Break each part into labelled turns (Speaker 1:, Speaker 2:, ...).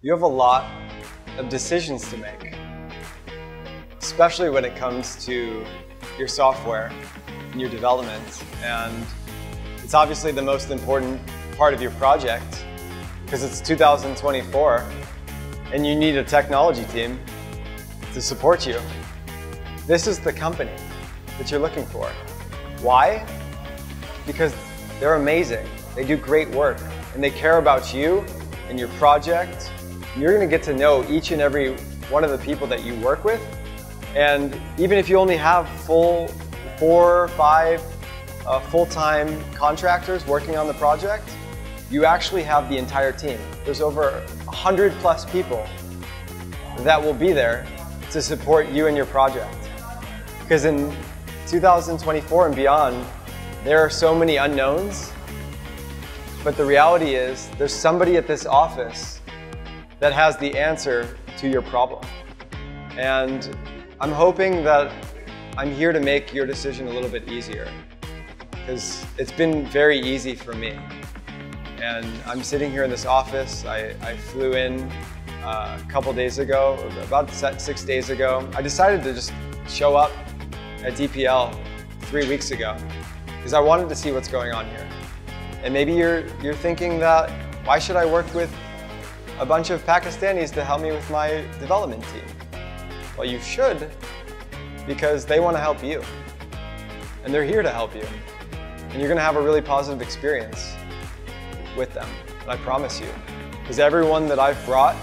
Speaker 1: You have a lot of decisions to make, especially when it comes to your software and your development. And it's obviously the most important part of your project because it's 2024 and you need a technology team to support you. This is the company that you're looking for. Why? Because they're amazing. They do great work and they care about you and your project. You're gonna get to know each and every one of the people that you work with. And even if you only have full four or five uh, full-time contractors working on the project, you actually have the entire team. There's over 100 plus people that will be there to support you and your project. Because in 2024 and beyond, there are so many unknowns, but the reality is there's somebody at this office that has the answer to your problem. And I'm hoping that I'm here to make your decision a little bit easier because it's been very easy for me. And I'm sitting here in this office. I, I flew in uh, a couple days ago, about six days ago. I decided to just show up at DPL three weeks ago because I wanted to see what's going on here. And maybe you're, you're thinking that, why should I work with a bunch of Pakistanis to help me with my development team? Well, you should because they want to help you. And they're here to help you. And you're going to have a really positive experience with them. I promise you. Because everyone that I've brought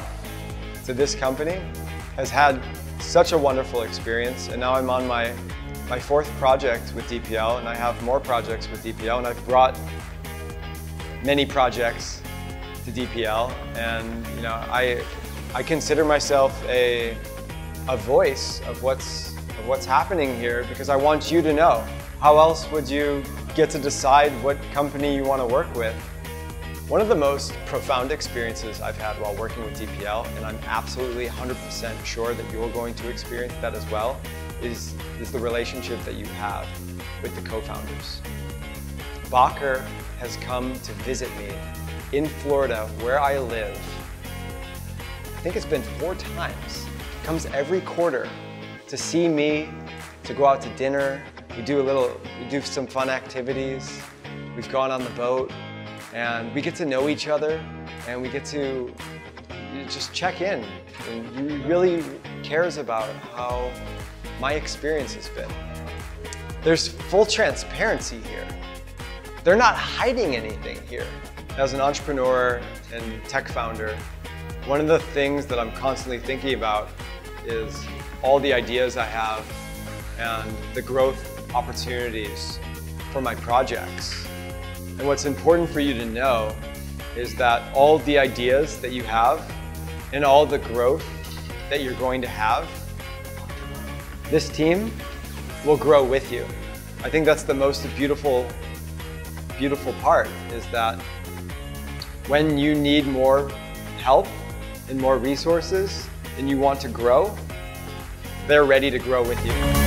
Speaker 1: to this company has had such a wonderful experience. And now I'm on my, my fourth project with DPL and I have more projects with DPL and I've brought many projects to DPL. And you know, I, I consider myself a, a voice of what's, of what's happening here because I want you to know. How else would you get to decide what company you want to work with? One of the most profound experiences I've had while working with DPL, and I'm absolutely 100% sure that you're going to experience that as well, is, is the relationship that you have with the co-founders. Bacher has come to visit me in Florida, where I live. I think it's been four times. Comes every quarter to see me, to go out to dinner. We do a little, we do some fun activities. We've gone on the boat and we get to know each other and we get to just check in and he really cares about how my experience has been. There's full transparency here. They're not hiding anything here. As an entrepreneur and tech founder, one of the things that I'm constantly thinking about is all the ideas I have and the growth opportunities for my projects. And what's important for you to know is that all the ideas that you have and all the growth that you're going to have, this team will grow with you. I think that's the most beautiful, beautiful part is that when you need more help and more resources and you want to grow, they're ready to grow with you.